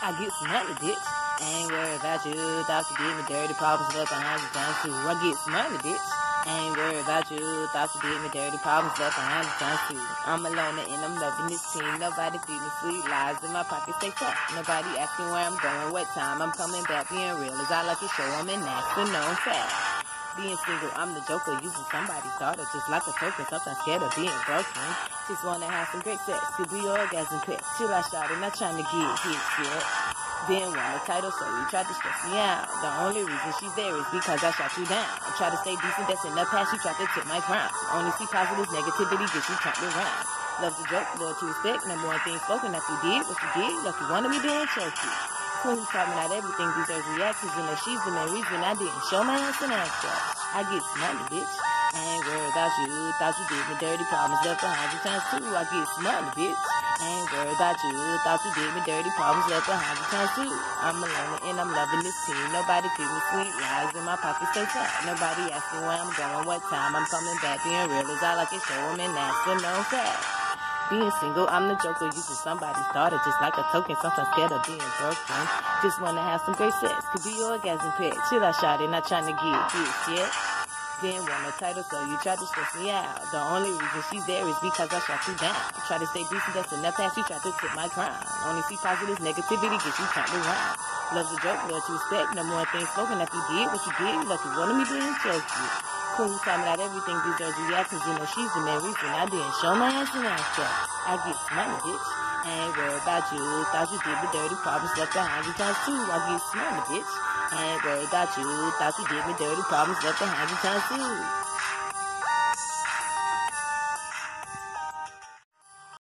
I get money, bitch. Ain't worried about you. Thought you did me dirty. Problems left behind you times two. I get money, bitch. Ain't worried about you. Thought you did me dirty. Problems left behind you times two. I'm alone and I'm loving this team. Nobody feed me sweet lies in my pocket stay fat. Nobody asking where I'm going, what time I'm coming back. Being real is I like to show I'm in acting known fat. Being single, I'm the joker, using somebody's daughter just like a token. Sometimes scared of being broken. Just wanna have some great sex, to be orgasm quick. Till I started not trying to get hit shit. Then won the title, so you tried to stress me out. The only reason she's there is because I shot you down. I try to stay decent, that's the past. You tried to tip my crown. Only see positive negativity, get you turned around. Love to joke, love to respect. Number one thing spoken after you did what you did, like you wanted me choke you. Queen me not everything deserves reactions, and that she's the main reason I didn't show my ass in actor. I get money, bitch. I ain't worried about you. Thought you did me dirty. Problems left behind you times two. I get money, bitch. I ain't worried about you. Thought you did me dirty. Problems left behind you times two. I'm alone and I'm loving this team. Nobody feed me sweet lies in my pocket stay tight. Nobody asking where I'm going, what time I'm coming back. Being real all I can show them, and that's the known fact. Being single, I'm the joker using somebody's daughter just like a token. Sometimes scared of being broken. Just wanna have some great sex. Could be your orgasm pet. I shot it? Not trying to get this yet. Then want a title, so you tried to stress me out. The only reason she's there is because I shot you down. Try to stay decent, that's enough past you tried to tip my crown. Only see positive negativity, get you turned around. Loves a joke, love to respect. No more things spoken after you did what you did. Like you wanted me to choke you queen told me that everything deserves because, You know, she's the main reason I didn't show my ass in that I get money, bitch. I ain't worried about you. Thought you did me dirty. Problems left behind you times two. I get money, bitch. I ain't worried about you. Thought you did me dirty. Problems left behind you times two.